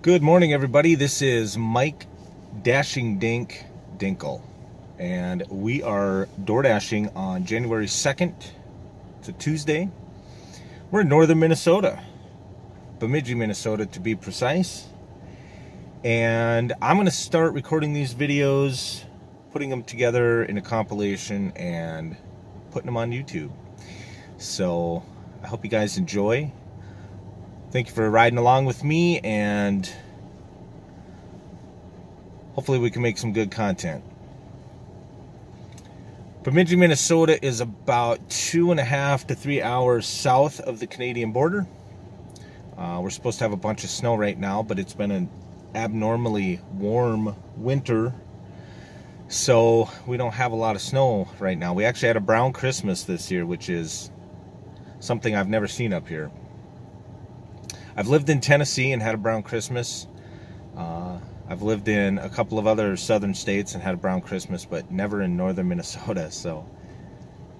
Good morning, everybody. This is Mike Dashing Dink Dinkle, and we are door dashing on January 2nd. It's a Tuesday. We're in northern Minnesota, Bemidji, Minnesota, to be precise. And I'm going to start recording these videos, putting them together in a compilation, and putting them on YouTube. So I hope you guys enjoy. Thank you for riding along with me, and hopefully we can make some good content. Bemidji, Minnesota is about two and a half to three hours south of the Canadian border. Uh, we're supposed to have a bunch of snow right now, but it's been an abnormally warm winter, so we don't have a lot of snow right now. We actually had a brown Christmas this year, which is something I've never seen up here. I've lived in Tennessee and had a brown Christmas. Uh, I've lived in a couple of other southern states and had a brown Christmas, but never in northern Minnesota, so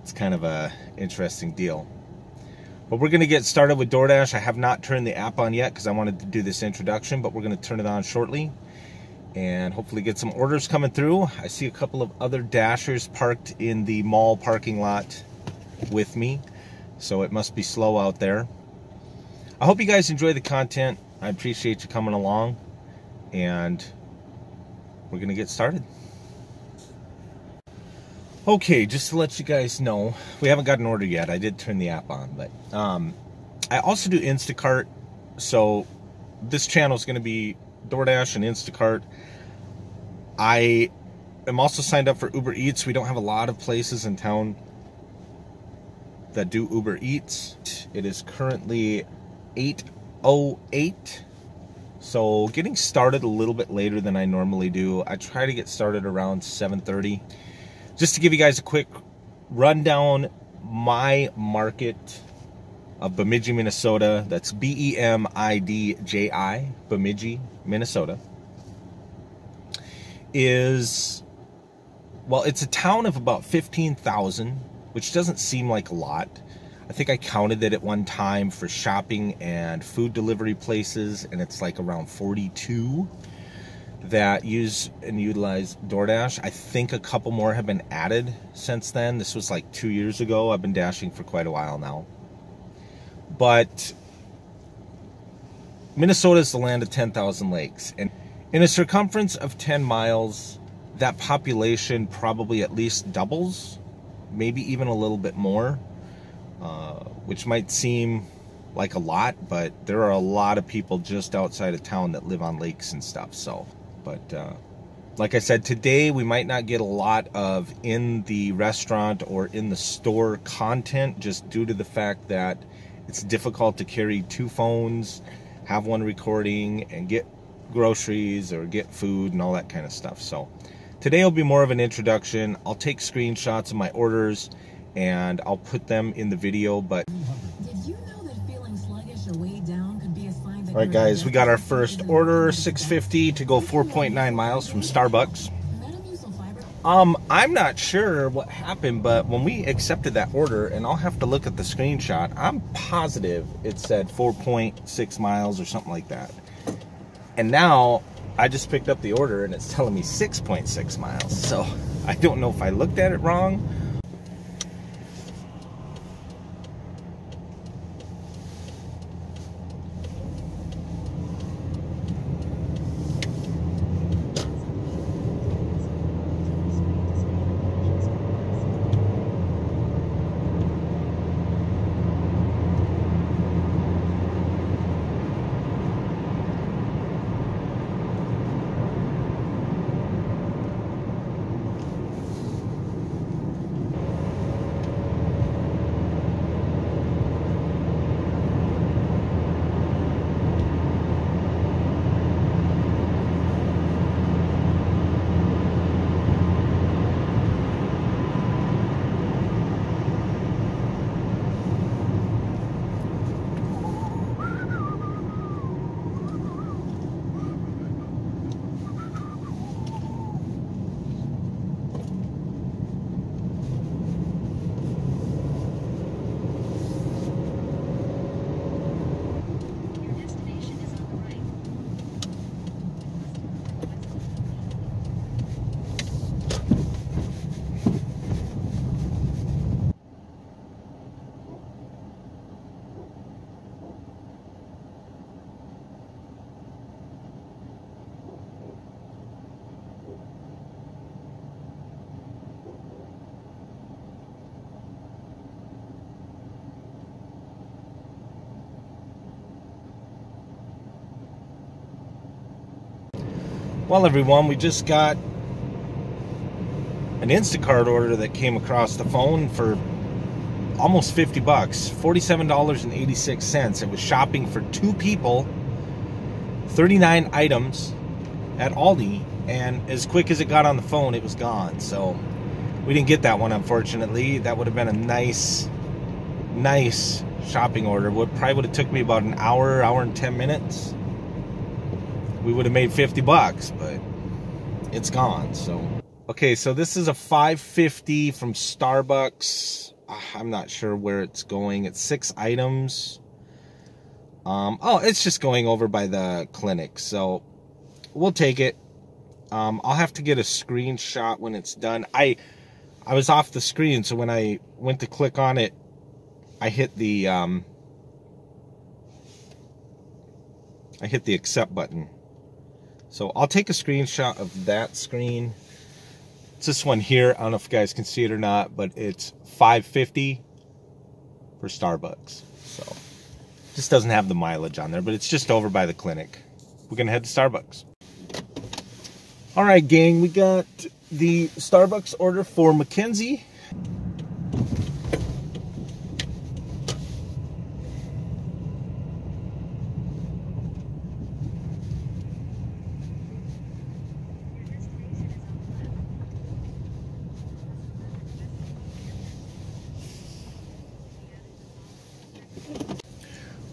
it's kind of a interesting deal. But we're going to get started with DoorDash. I have not turned the app on yet because I wanted to do this introduction, but we're going to turn it on shortly and hopefully get some orders coming through. I see a couple of other Dashers parked in the mall parking lot with me, so it must be slow out there. I hope you guys enjoy the content. I appreciate you coming along. And we're going to get started. Okay, just to let you guys know, we haven't got an order yet. I did turn the app on, but um, I also do Instacart. So this channel is going to be DoorDash and Instacart. I am also signed up for Uber Eats. We don't have a lot of places in town that do Uber Eats. It is currently 8.08. So getting started a little bit later than I normally do. I try to get started around 7.30. Just to give you guys a quick rundown, my market of Bemidji, Minnesota, that's B-E-M-I-D-J-I, Bemidji, Minnesota, is, well, it's a town of about 15,000, which doesn't seem like a lot. I think I counted it at one time for shopping and food delivery places, and it's like around 42 that use and utilize DoorDash. I think a couple more have been added since then. This was like two years ago. I've been dashing for quite a while now. But Minnesota is the land of 10,000 lakes. And in a circumference of 10 miles, that population probably at least doubles, maybe even a little bit more. Uh, which might seem like a lot, but there are a lot of people just outside of town that live on lakes and stuff. So, but uh, like I said, today we might not get a lot of in the restaurant or in the store content just due to the fact that it's difficult to carry two phones, have one recording, and get groceries or get food and all that kind of stuff. So, today will be more of an introduction. I'll take screenshots of my orders and I'll put them in the video. But all right, guys, we got our first order, 650 to go 4.9 miles from Starbucks. Um, I'm not sure what happened, but when we accepted that order, and I'll have to look at the screenshot, I'm positive it said 4.6 miles or something like that. And now I just picked up the order and it's telling me 6.6 miles. So I don't know if I looked at it wrong Well, everyone, we just got an Instacart order that came across the phone for almost 50 bucks, $47.86. It was shopping for two people, 39 items at Aldi, and as quick as it got on the phone, it was gone. So we didn't get that one, unfortunately. That would have been a nice, nice shopping order. Would probably would have took me about an hour, hour and 10 minutes we would have made 50 bucks, but it's gone. So, okay, so this is a 550 from Starbucks. Ah, I'm not sure where it's going. It's six items. Um, oh, it's just going over by the clinic. So we'll take it. Um, I'll have to get a screenshot when it's done. I I was off the screen, so when I went to click on it, I hit the um, I hit the accept button. So I'll take a screenshot of that screen. It's this one here. I don't know if you guys can see it or not, but it's 550 for Starbucks. So just doesn't have the mileage on there, but it's just over by the clinic. We're gonna head to Starbucks. All right, gang, we got the Starbucks order for Mackenzie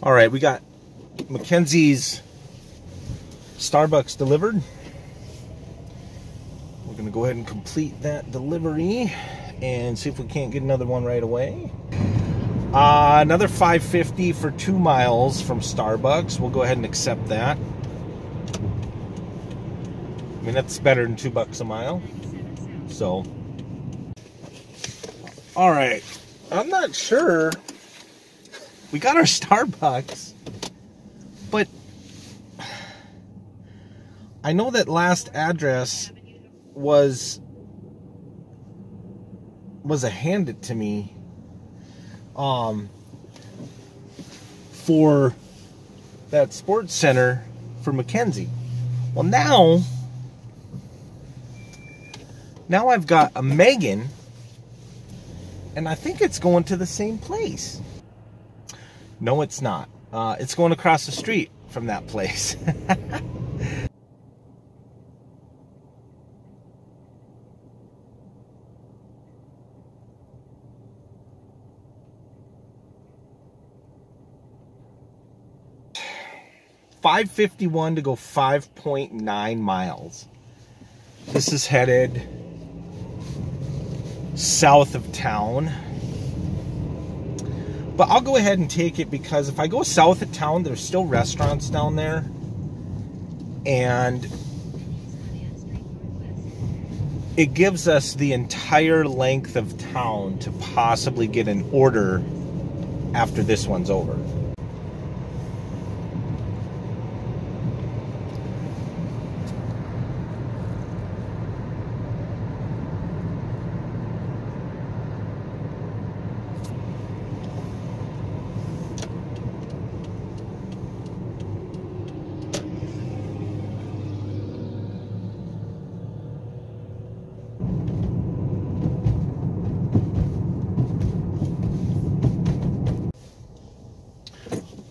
All right, we got Mackenzie's Starbucks delivered. We're to go ahead and complete that delivery and see if we can't get another one right away. Uh, another 550 for two miles from Starbucks. We'll go ahead and accept that. I mean, that's better than two bucks a mile. So, all right. I'm not sure we got our Starbucks, but I know that last address was was a handed to me um for that sports center for Mackenzie. Well now now I've got a Megan and I think it's going to the same place. No, it's not. Uh, it's going across the street from that place. Five fifty one to go five point nine miles. This is headed south of town. But I'll go ahead and take it because if I go south of town, there's still restaurants down there. And it gives us the entire length of town to possibly get an order after this one's over.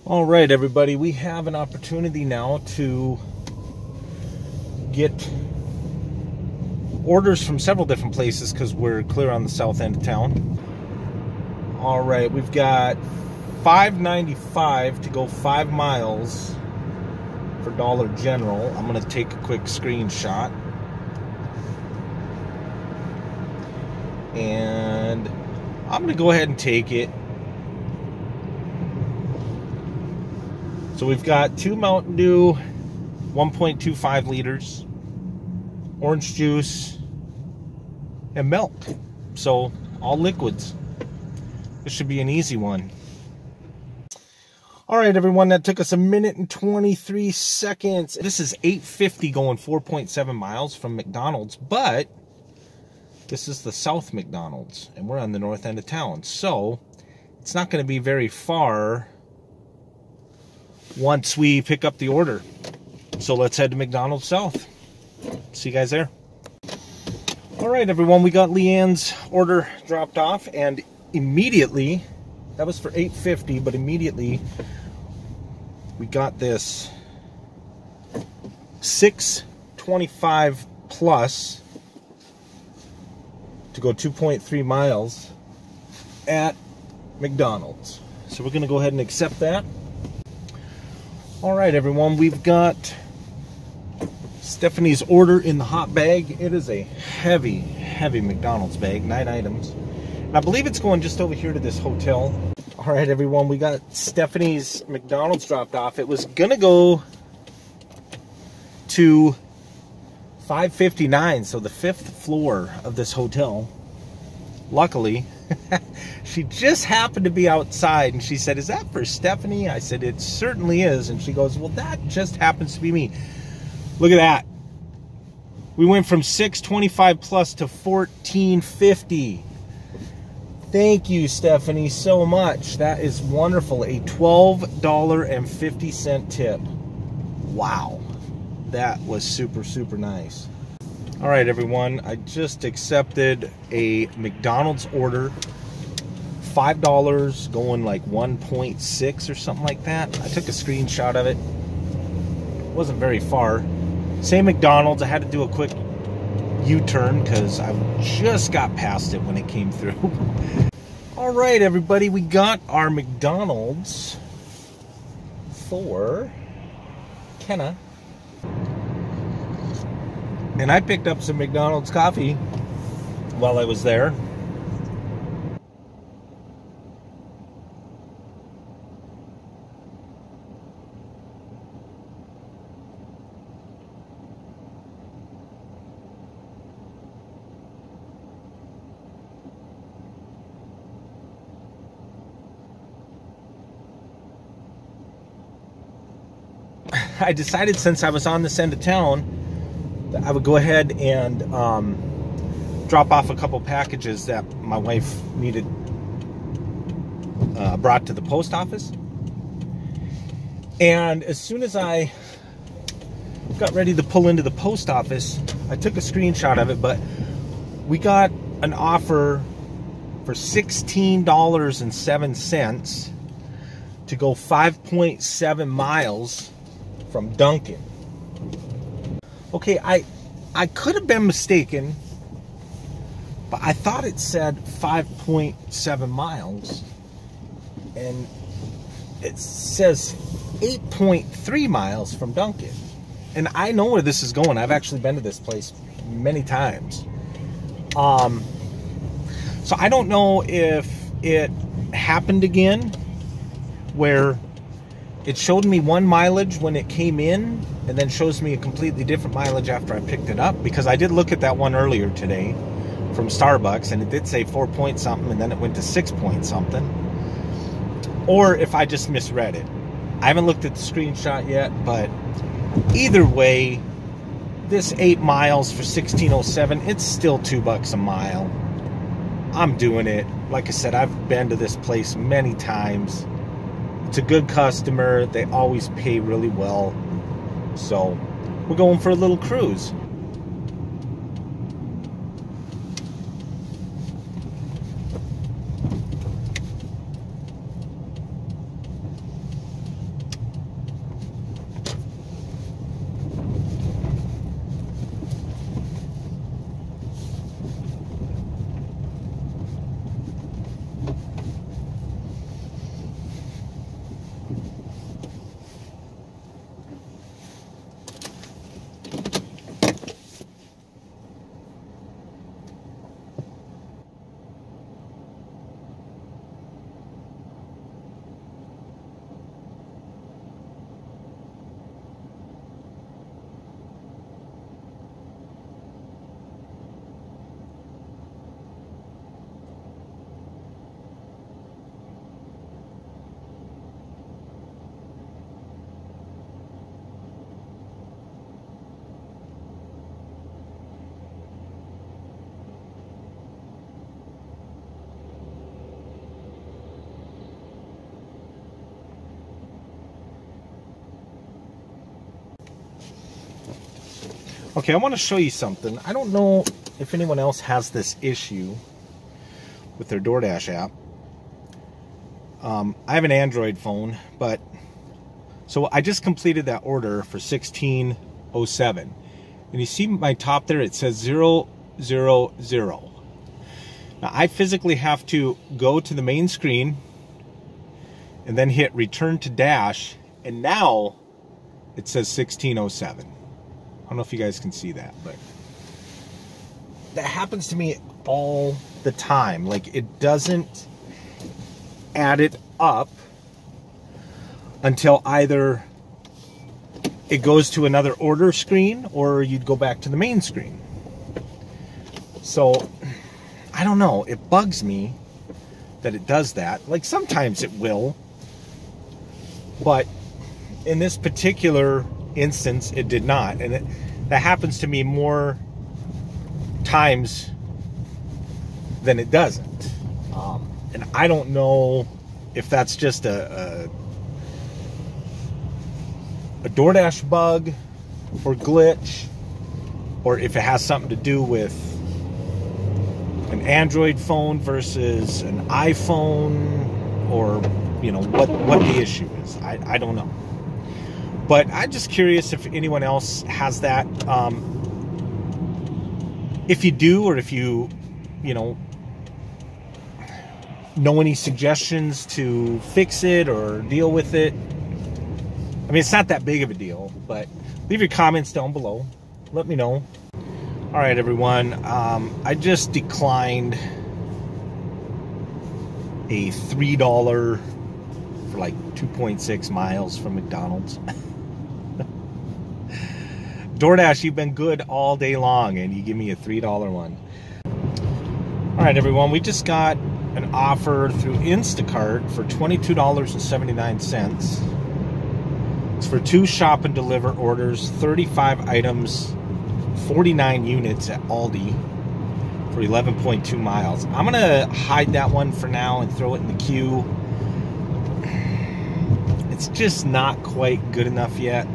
All right, everybody, we have an opportunity now to get orders from several different places because we're clear on the south end of town. All right, we've got 5.95 to go five miles for Dollar General. I'm going to take a quick screenshot. And I'm going to go ahead and take it. So we've got two Mountain Dew, 1.25 liters, orange juice, and milk. So all liquids. This should be an easy one. All right, everyone, that took us a minute and 23 seconds. This is 850 going 4.7 miles from McDonald's, but this is the South McDonald's, and we're on the north end of town. So it's not going to be very far once we pick up the order. So let's head to McDonald's South. see you guys there. All right, everyone, we got Leanne's order dropped off, and immediately, that was for 850, but immediately we got this 625 plus to go 2.3 miles at McDonald's. So we're going to go ahead and accept that. All right, everyone, we've got Stephanie's order in the hot bag. It is a heavy, heavy McDonald's bag, nine items. I believe it's going just over here to this hotel. All right, everyone, we got Stephanie's McDonald's dropped off. It was gonna go to 559, so the fifth floor of this hotel. Luckily, she just happened to be outside and she said, Is that for Stephanie? I said, It certainly is. And she goes, Well, that just happens to be me. Look at that. We went from 625 plus to 1450. Thank you, Stephanie, so much. That is wonderful. A $12.50 tip. Wow. That was super, super nice. All right, everyone. I just accepted a McDonald's order. $5 going like 1.6 or something like that. I took a screenshot of it. It wasn't very far. Same McDonald's. I had to do a quick U-turn because I just got past it when it came through. All right, everybody, we got our McDonald's for Kenna. And I picked up some McDonald's coffee while I was there. I decided since I was on this end of town I would go ahead and um, drop off a couple packages that my wife needed uh, brought to the post office. And as soon as I got ready to pull into the post office, I took a screenshot of it, but we got an offer for $16.07 to go 5.7 miles from Dunkin'. Okay, I I could have been mistaken, but I thought it said 5.7 miles, and it says 8.3 miles from Dunkin'. And I know where this is going. I've actually been to this place many times. Um, so I don't know if it happened again where it showed me one mileage when it came in and then shows me a completely different mileage after I picked it up because I did look at that one earlier today from Starbucks and it did say four point something and then it went to six point something. Or if I just misread it. I haven't looked at the screenshot yet, but either way, this eight miles for 1607, it's still two bucks a mile. I'm doing it. Like I said, I've been to this place many times it's a good customer. They always pay really well. So we're going for a little cruise. Okay, I want to show you something. I don't know if anyone else has this issue with their DoorDash app. Um, I have an Android phone, but so I just completed that order for 1607. And you see my top there, it says 000. Now I physically have to go to the main screen and then hit return to dash. And now it says 1607. I don't know if you guys can see that, but that happens to me all the time. Like it doesn't add it up until either it goes to another order screen or you'd go back to the main screen. So I don't know. It bugs me that it does that. Like sometimes it will, but in this particular instance, it did not. And it, that happens to me more times than it doesn't. Um, and I don't know if that's just a, a, a DoorDash bug or glitch, or if it has something to do with an Android phone versus an iPhone, or you know what what the issue is. I, I don't know. But I'm just curious if anyone else has that. Um, if you do, or if you, you know, know any suggestions to fix it or deal with it. I mean, it's not that big of a deal, but leave your comments down below. Let me know. All right, everyone. Um, I just declined a $3 for like 2.6 miles from McDonald's. DoorDash, you've been good all day long, and you give me a $3 one. All right, everyone, we just got an offer through Instacart for $22.79. It's for two shop and deliver orders, 35 items, 49 units at Aldi for 11.2 miles. I'm going to hide that one for now and throw it in the queue. It's just not quite good enough yet.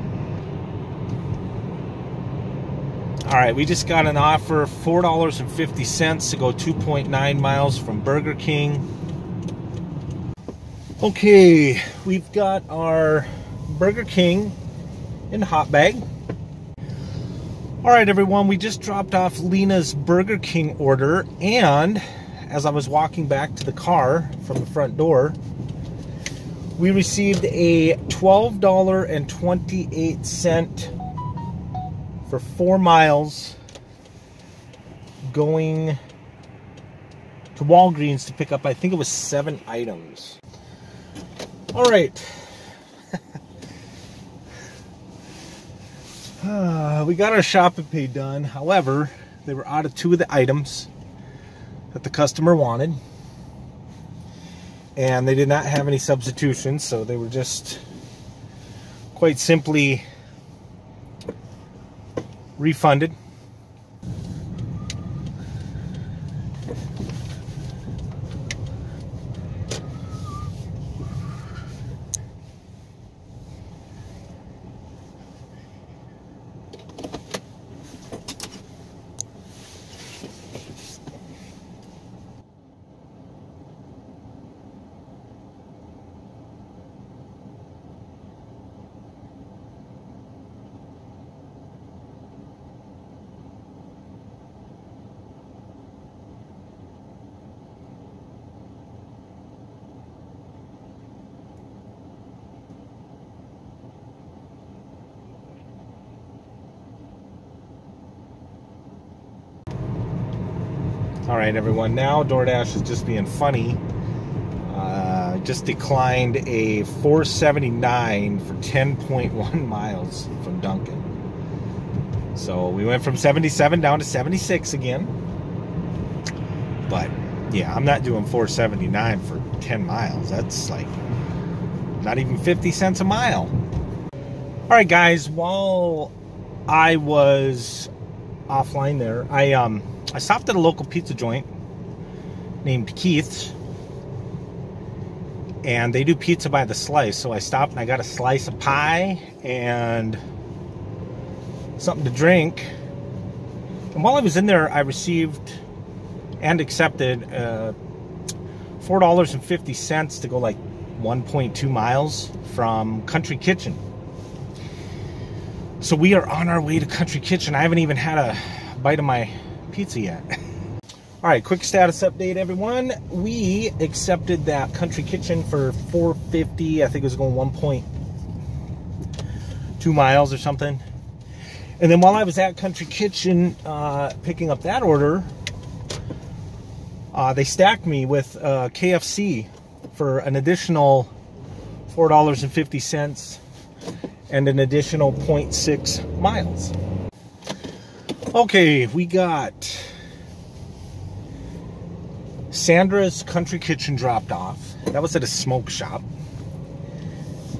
All right, we just got an offer $4.50 to go 2.9 miles from Burger King. Okay, we've got our Burger King in hot bag. All right, everyone, we just dropped off Lena's Burger King order, and as I was walking back to the car from the front door, we received a $12.28 for four miles going to Walgreens to pick up, I think it was seven items. All right. uh, we got our shopping pay done. However, they were out of two of the items that the customer wanted. And they did not have any substitutions, so they were just quite simply refunded. All right, everyone. Now DoorDash is just being funny. Uh, just declined a 479 for 10.1 miles from Dunkin'. So we went from 77 down to 76 again. But yeah, I'm not doing 479 for 10 miles. That's like not even 50 cents a mile. All right, guys. While I was offline there, I um I stopped at a local pizza joint named Keith's. And they do pizza by the slice. So I stopped and I got a slice of pie and something to drink. And while I was in there, I received and accepted uh, $4.50 to go like 1.2 miles from Country Kitchen. So we are on our way to Country Kitchen. I haven't even had a bite of my pizza yet. All right, quick status update, everyone. We accepted that Country Kitchen for 450. I think it was going 1.2 miles or something. And then while I was at Country Kitchen uh, picking up that order, uh, they stacked me with uh, KFC for an additional $4.50 and an additional 0.6 miles. Okay, we got Sandra's Country Kitchen dropped off. That was at a smoke shop.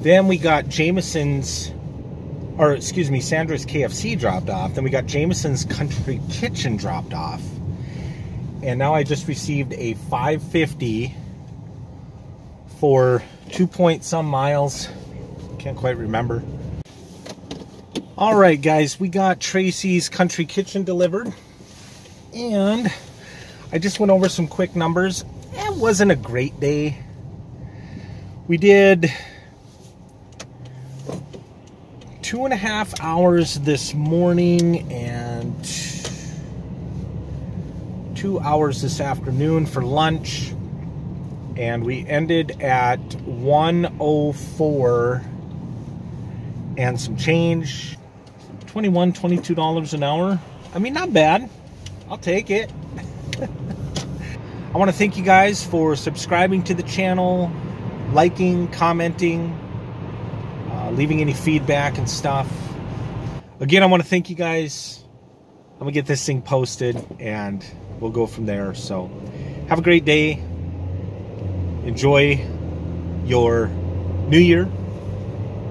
Then we got Jameson's, or excuse me, Sandra's KFC dropped off. Then we got Jameson's Country Kitchen dropped off. And now I just received a 550 for two point some miles. Can't quite remember. All right, guys, we got Tracy's Country Kitchen delivered. And I just went over some quick numbers. It wasn't a great day. We did two and a half hours this morning and two hours this afternoon for lunch. And we ended at 104 and some change 21 $22 an hour. I mean, not bad. I'll take it. I want to thank you guys for subscribing to the channel, liking, commenting, uh, leaving any feedback and stuff. Again, I want to thank you guys. I'm going to get this thing posted and we'll go from there. So, have a great day. Enjoy your new year.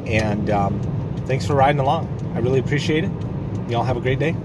And um, thanks for riding along. I really appreciate it. Y'all have a great day.